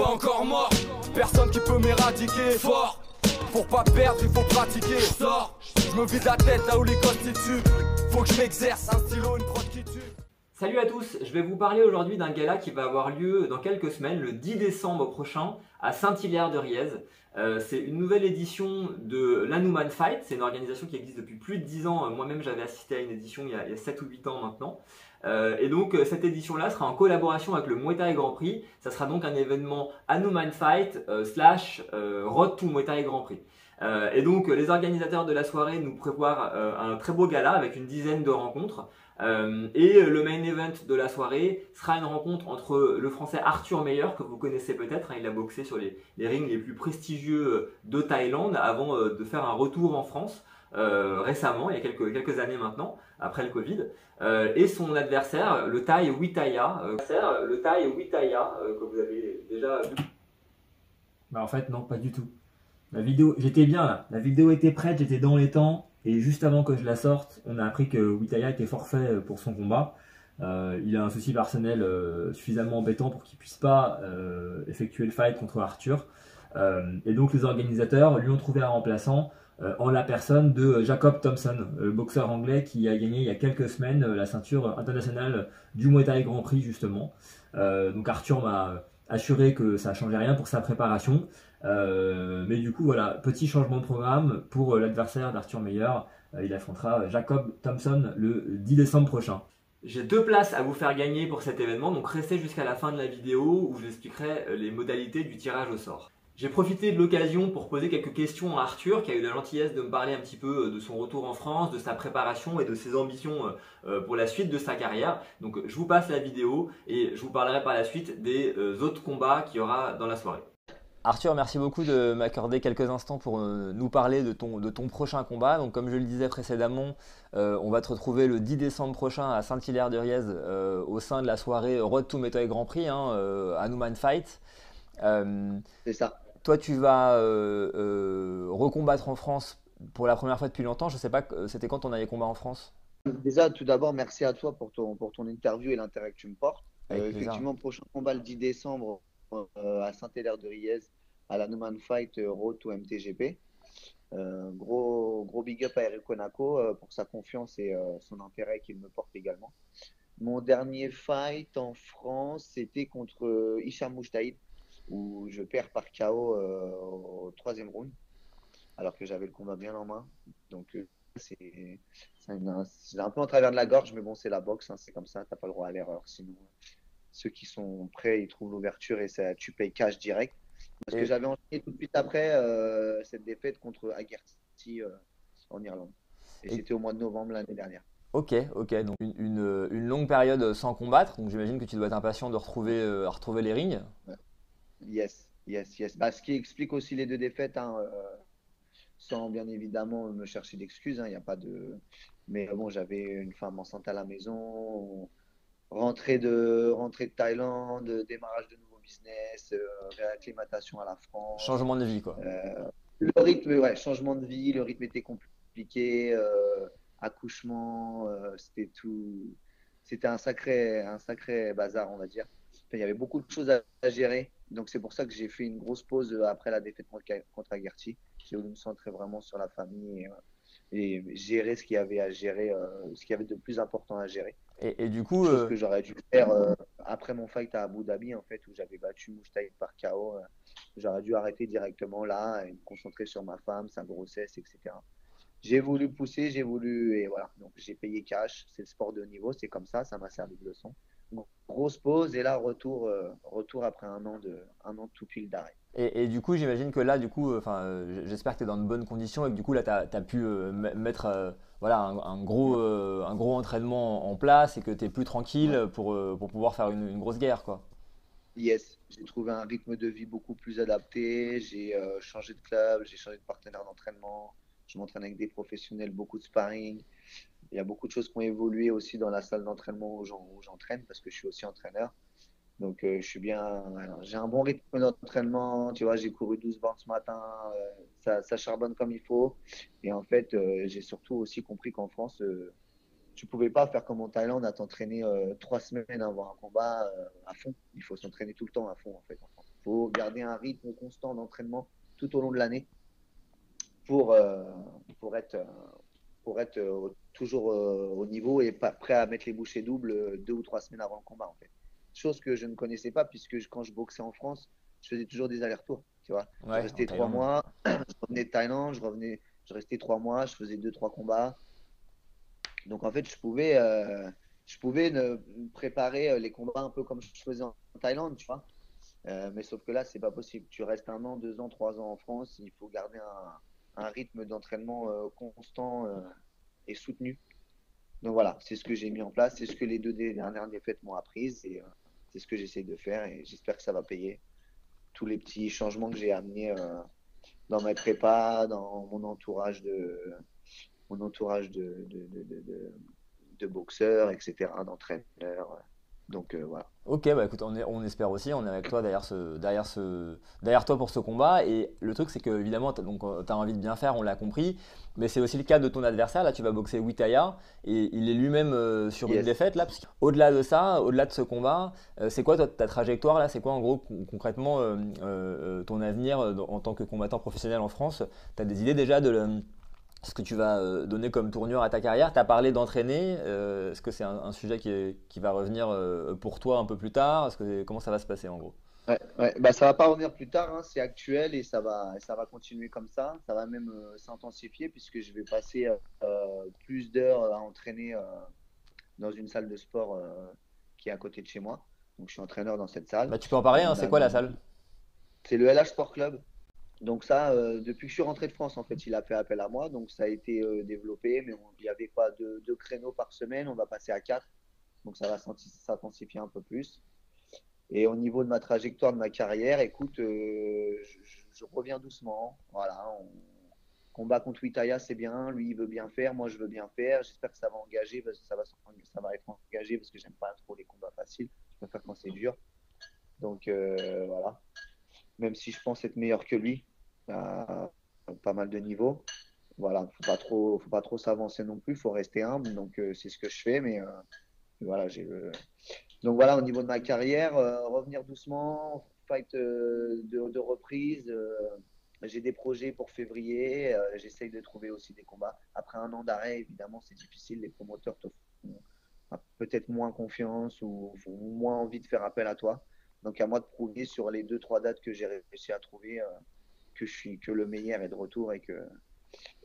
Pas encore mort, personne qui peut m'éradiquer. Fort, pour pas perdre, il faut pratiquer. Sors, je me vide la tête là où les constituent. Faut que je m'exerce, un stylo, une prod. Salut à tous, je vais vous parler aujourd'hui d'un gala qui va avoir lieu dans quelques semaines, le 10 décembre prochain, à Saint-Hilaire-de-Riez. Euh, c'est une nouvelle édition de l'Anuman Fight, c'est une organisation qui existe depuis plus de 10 ans. Euh, Moi-même j'avais assisté à une édition il y, a, il y a 7 ou 8 ans maintenant. Euh, et donc euh, cette édition-là sera en collaboration avec le Muay Thai Grand Prix. Ça sera donc un événement Hanuman Fight slash Road to Muay Thai Grand Prix. Euh, et donc les organisateurs de la soirée nous prévoient euh, un très beau gala avec une dizaine de rencontres. Euh, et le main event de la soirée sera une rencontre entre le français Arthur Meyer, que vous connaissez peut-être, hein, il a boxé sur les, les rings les plus prestigieux de Thaïlande avant de faire un retour en France récemment, il y a quelques, quelques années maintenant, après le Covid, et son adversaire, le Thaï Witaya, euh, le Thaï Witaya, que vous avez déjà vu. Bah en fait non, pas du tout. La vidéo, j'étais bien là. La vidéo était prête, j'étais dans les temps. Et juste avant que je la sorte, on a appris que Witaya était forfait pour son combat. Euh, il a un souci personnel euh, suffisamment embêtant pour qu'il puisse pas euh, effectuer le fight contre Arthur. Euh, et donc les organisateurs lui ont trouvé un remplaçant euh, en la personne de Jacob Thompson, le boxeur anglais qui a gagné il y a quelques semaines euh, la ceinture internationale du Muay Thai Grand Prix justement. Euh, donc Arthur m'a assuré que ça changeait rien pour sa préparation. Euh, mais du coup, voilà, petit changement de programme pour euh, l'adversaire d'Arthur Meyer. Euh, il affrontera Jacob Thompson le 10 décembre prochain. J'ai deux places à vous faire gagner pour cet événement, donc restez jusqu'à la fin de la vidéo où je vous expliquerai les modalités du tirage au sort. J'ai profité de l'occasion pour poser quelques questions à Arthur, qui a eu la gentillesse de me parler un petit peu de son retour en France, de sa préparation et de ses ambitions pour la suite de sa carrière. Donc je vous passe la vidéo et je vous parlerai par la suite des autres combats qu'il y aura dans la soirée. Arthur, merci beaucoup de m'accorder quelques instants pour euh, nous parler de ton, de ton prochain combat. Donc, comme je le disais précédemment, euh, on va te retrouver le 10 décembre prochain à Saint-Hilaire-de-Riez euh, au sein de la soirée Road to Metal Grand Prix, hein, euh, Hanuman Fight. Euh, C'est ça. toi, tu vas recombattre en France pour la première fois depuis longtemps. Je sais pas, c'était quand ton dernier combat en France? Déjà, tout d'abord, merci à toi pour ton, pour ton interview et l'intérêt que tu me portes. Effectivement, prochain combat le 10 décembre euh, à Saint-Hilaire-de-Riez, à la Numan Fight euh, Road to MTGP. Euh, gros, gros big up à Eric Konako euh, pour sa confiance et euh, son intérêt qu'il me porte également. Mon dernier fight en France, c'était contre Hicham Mouchtaïd, où je perds par KO au troisième round, alors que j'avais le combat bien en main. Donc, c'est c'est un, c'est un peu en travers de la gorge, mais bon, c'est la boxe, hein, c'est comme ça, t'as pas le droit à l'erreur. Sinon, ceux qui sont prêts, ils trouvent l'ouverture et ça, tu payes cash direct. Parce Et- que j'avais enchaîné tout de suite après euh, cette défaite contre Agerty euh, en Irlande. Et, Et- c'était au mois de novembre l'année dernière. Ok, ok, donc une, une- une longue période sans combattre. Donc, j'imagine que tu dois être impatient de retrouver, euh, retrouver les rings. Yes, yes, yes. Bah, ce qui explique aussi les deux défaites, hein, euh, sans bien évidemment me chercher d'excuses. Il n'y a pas de. Mais bon, j'avais une femme enceinte à la maison, rentrée de, rentrée de Thaïlande, démarrage de nouveaux business, euh, réacclimatation à la France. Changement de vie, quoi. Euh, le rythme, ouais, changement de vie, le rythme était compliqué, euh, accouchement, c'était tout, c'était un sacré, un sacré bazar, on va dire. Il y avait beaucoup de choses à, à gérer, donc c'est pour ça que j'ai fait une grosse pause euh, après la défaite contre, Agerty. J'ai voulu me centrer vraiment sur la famille et, euh, et gérer ce qu'il y avait à gérer, euh, ce qu'il y avait de plus important à gérer. Et, et du coup, Chose euh, que j'aurais dû faire euh, après mon fight à Abu Dhabi, en fait, où j'avais battu Mouchtaïd par KO. J'aurais dû arrêter directement là et me concentrer sur ma femme, sa grossesse, etc. J'ai voulu pousser, j'ai voulu, et voilà. Donc j'ai payé cash. C'est le sport de haut niveau, c'est comme ça, ça m'a servi de leçon. Donc, grosse pause et là retour, euh, retour après un an de, un an de tout pile d'arrêt. Et, et du coup, j'imagine que là, du coup, euh, enfin, euh, j'espère que tu es dans de bonnes conditions et que du coup, là, tu as, pu euh, me- mettre voilà, un, un gros, un gros entraînement en place et que tu es plus tranquille pour, pour pouvoir faire une, une grosse guerre, quoi. Yes, j'ai trouvé un rythme de vie beaucoup plus adapté. J'ai changé de club, j'ai changé de partenaire d'entraînement. Je m'entraîne avec des professionnels, beaucoup de sparring. Il y a beaucoup de choses qui ont évolué aussi dans la salle d'entraînement où j'en- où j'entraîne parce que je suis aussi entraîneur. Donc, euh, je suis bien. J'ai un bon rythme d'entraînement. Tu vois, j'ai couru 12 bornes ce matin. euh, ça, charbonne comme il faut. Et en fait, euh, j'ai surtout aussi compris qu'en France, tu pouvais pas faire comme en Thaïlande à t'entraîner trois semaines avant un combat à fond. Il faut s'entraîner tout le temps à fond, en fait. Il faut garder un rythme constant d'entraînement tout au long de l'année pour, euh, pour être, pour être toujours au niveau et pas prêt à mettre les bouchées doubles deux ou trois semaines avant le combat. En fait. Chose que je ne connaissais pas puisque quand je boxais en France, je faisais toujours des allers-retours. Tu vois, je restais trois mois, je revenais de Thaïlande, je revenais, je restais trois mois, je faisais deux trois combats. Donc en fait, je pouvais, euh, je pouvais ne, préparer euh, les combats un peu comme je faisais en Thaïlande, tu vois. Euh, mais sauf que là, c'est pas possible. Tu restes un an, deux ans, trois ans en France, il faut garder un, un rythme d'entraînement constant et soutenu. Donc voilà, c'est ce que j'ai mis en place, c'est ce que les deux dernières défaites m'ont appris et c'est ce que j'essaie de faire et j'espère que ça va payer. Tous les petits changements que j'ai amenés dans ma prépa, dans mon entourage de, mon entourage de, boxeurs, etc., d'entraîneurs. Donc euh, voilà. Ok, bah écoute, on, on, espère aussi, on est avec toi derrière, ce, derrière, ce, derrière toi pour ce combat. Et le truc, c'est que évidemment, tu as, euh, as, envie de bien faire, on l'a compris. Mais c'est aussi le cas de ton adversaire. Là, tu vas boxer Witaya et il est lui-même euh, sur une défaite. là. Au-delà de ça, au-delà de ce combat, c'est quoi ta trajectoire là? C'est quoi en gros concrètement ton avenir en tant que combattant professionnel en France? Tu as des idées déjà de ce que tu vas euh, donner comme tournure à ta carrière. Tu as parlé d'entraîner. Euh, est-ce que c'est un, sujet qui, qui, va revenir euh, pour toi un peu plus tard? Que, Comment ça va se passer en gros? Ouais, ouais. Bah, ça va pas revenir plus tard, hein. c'est actuel et ça va, ça va continuer comme ça. Ça va même s'intensifier puisque je vais passer plus d'heures à entraîner dans une salle de sport qui est à côté de chez moi. Donc je suis entraîneur dans cette salle. Bah, tu peux en parler, hein. c'est quoi la salle? C'est le LH Sport Club. Donc ça, euh, depuis que je suis rentré de France, en fait, il a fait appel à moi. Donc ça a été euh, développé, mais il y avait pas deux, créneaux par semaine. On va passer à quatre. Donc ça va s'intensifier un peu plus. Et au niveau de ma trajectoire, de ma carrière, écoute, euh, je, reviens doucement. Voilà, on, combat contre Witaya, c'est bien. Lui, il veut bien faire. Moi, je veux bien faire. J'espère que ça va engager, parce que ça va, ça va être engagé, parce que j'aime pas trop les combats faciles. Je préfère quand c'est dur. Donc voilà. Même si je pense être meilleur que lui, pas mal de niveaux. Voilà, faut pas trop, faut pas trop s'avancer non plus, faut rester humble. Donc euh, c'est ce que je fais, mais euh, voilà, j'ai. Donc voilà, au niveau de ma carrière, euh, revenir doucement, fight de, de, reprise. j'ai des projets pour février. J'essaye de trouver aussi des combats. Après un an d'arrêt, évidemment, c'est difficile. Les promoteurs te font peut-être moins confiance ou moins envie de faire appel à toi. Donc à moi de prouver sur les deux trois dates que j'ai réussi à trouver que je suis que le meilleur est de retour et que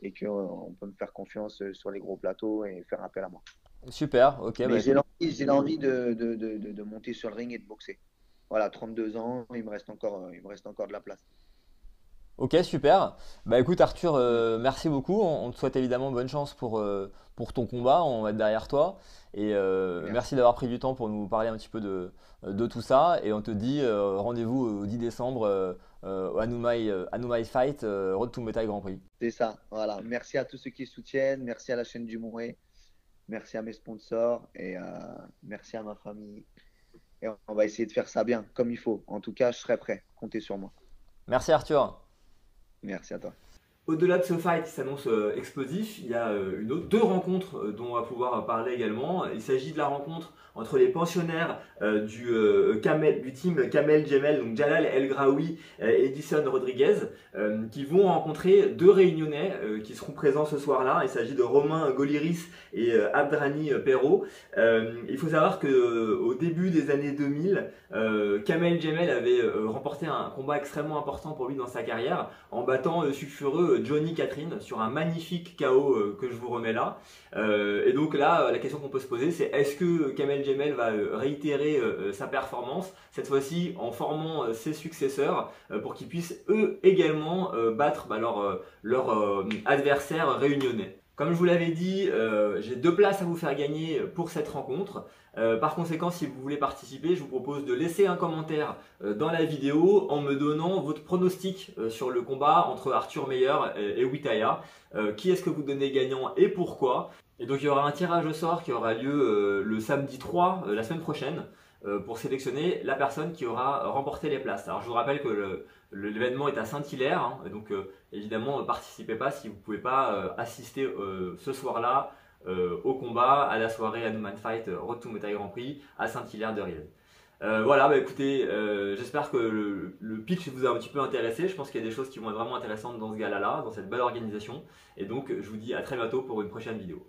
et que on peut me faire confiance euh, sur les gros plateaux et faire appel à moi. Super, ok. Bah, j'ai l'envie, l'envie de, de, de, de, monter sur le ring et de boxer. Voilà, 32 ans, il me reste encore, euh, il me reste encore de la place. Ok, super. Bah écoute Arthur, euh, merci beaucoup. On, te souhaite évidemment bonne chance pour, euh, pour ton combat. On va être derrière toi. Et euh, merci, d'avoir pris du temps pour nous parler un petit peu de, de tout ça. Et on te dit rendez-vous au 10 décembre à Anumai Fight, Road to Metal Grand Prix. C'est ça, voilà. Merci à tous ceux qui soutiennent. Merci à la chaîne du Mouet. Merci à mes sponsors. Et merci à ma famille. Et on va essayer de faire ça bien, comme il faut. En tout cas, je serai prêt. Comptez sur moi. Merci Arthur. Merci à toi. Au-delà de ce fight qui s'annonce euh, explosif, il y a euh, deux rencontres euh, dont on va pouvoir parler également. Il s'agit de la rencontre entre les pensionnaires du team Kamel Jemel, donc Jalal El Graoui et Edison Rodriguez, qui vont rencontrer deux réunionnais qui seront présents ce soir-là. Il s'agit de Romain Goliris et Abdrani Perrault. il faut savoir que au début des années 2000, Kamel Jemel avait remporté un combat extrêmement important pour lui dans sa carrière en battant le sulfureux Johnny Catherine sur un magnifique KO euh, que je vous remets là. Euh, et donc là, la question qu'on peut se poser, c'est est-ce que Kamel Jemel va euh, réitérer sa performance, cette fois-ci en formant ses successeurs pour qu'ils puissent eux également battre bah, leur adversaire réunionnais? Comme je vous l'avais dit, j'ai deux places à vous faire gagner pour cette rencontre. Euh, par conséquent, si vous voulez participer, je vous propose de laisser un commentaire euh, dans la vidéo en me donnant votre pronostic euh, sur le combat entre Arthur Meyer et, Witaya. qui est-ce que vous donnez gagnant et pourquoi? Et donc il y aura un tirage au sort qui aura lieu le samedi 3, la semaine prochaine, pour sélectionner la personne qui aura remporté les places. Alors je vous rappelle que L'événement est à Saint-Hilaire, hein, donc euh, évidemment ne participez pas si vous ne pouvez pas euh, assister ce soir-là au combat, à la soirée à No Fight Road to Muay Grand Prix à Saint-Hilaire de Riel. voilà, bah, écoutez, j'espère que le, pitch vous a un petit peu intéressé. Je pense qu'il y a des choses qui vont être vraiment intéressantes dans ce gala-là, dans cette belle organisation. Et donc, je vous dis à très bientôt pour une prochaine vidéo.